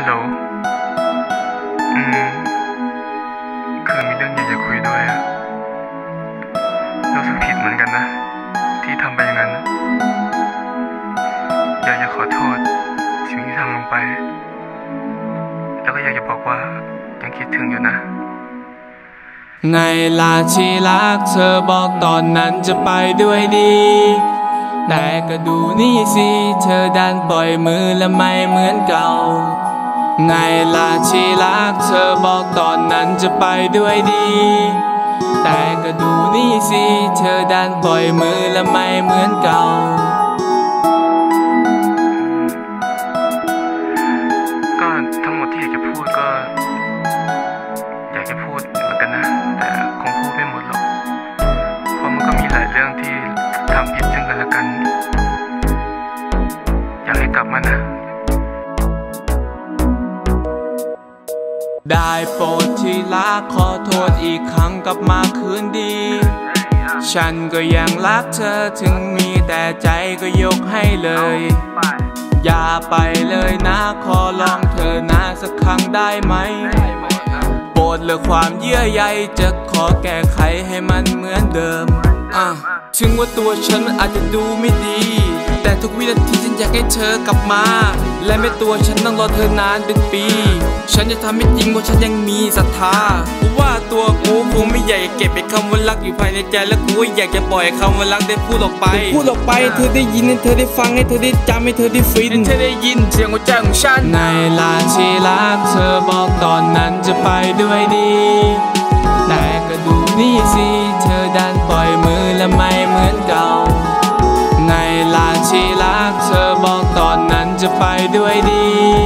ฮัลโหล อืม คือมีเรื่องอยากจะคุยด้วยอะรู้สึกผิดเหมือนกันนะ ที่ทำไปอย่างนั้น อยากจะขอโทษ สิ่งที่ทำลงไป แล้วก็อยากจะบอกว่ายังคิดถึงอยู่นะไงล่ะที่รักเธอบอกตอนนั้นจะไปด้วยดีแต่ก็ดูนี่สิ เธอดันปล่อยมือและไม่เหมือนเก่า ไงล่ะที่รักเธอบอกตอนนั้นจะไปด้วยดี แต่ก็ดูนี่สิ เธอดันปล่อยมือและไม่เหมือนเก่า ได้โปรดที่รักขอโทษอีกครั้งกลับมาคืนดี ฉันก็ยังรักเธอถึงมีแต่ใจก็ยกให้เลย อย่าไปเลยนะขอลองเธอนะสักครั้งได้ไหมโปรดเลิกความเยื่อใยจะขอแก้ไขให้มันเหมือนเดิมอะถึงว่าตัวฉันมันอาจจะดูไม่ดี แต่ทุกวินาทีฉันอยากให้เธอกลับมา และไม่ตัวฉันต้องรอเธอนานเป็นปี ฉันจะทำให้จริงเพราะฉันยังมีศรัทธาเพราะว่าตัวกูคงไม่อยากจะเก็บไอ้คำว่ารักอยู่ภายในใจและกูก็อยากจะปล่อยคำว่ารักได้พูดออกไปพูดออกไปให้เธอได้ยินให้เธอได้ฟังให้เธอได้จำให้เธอได้ฟินให้เธอได้ยินเสียงหัวใจของฉันในลานที่รักเธอบอกตอนนั้นจะไปด้วยดี แต่ก็ดูนี่สิเธอดันปล่อยมือ จะไปด้วยดี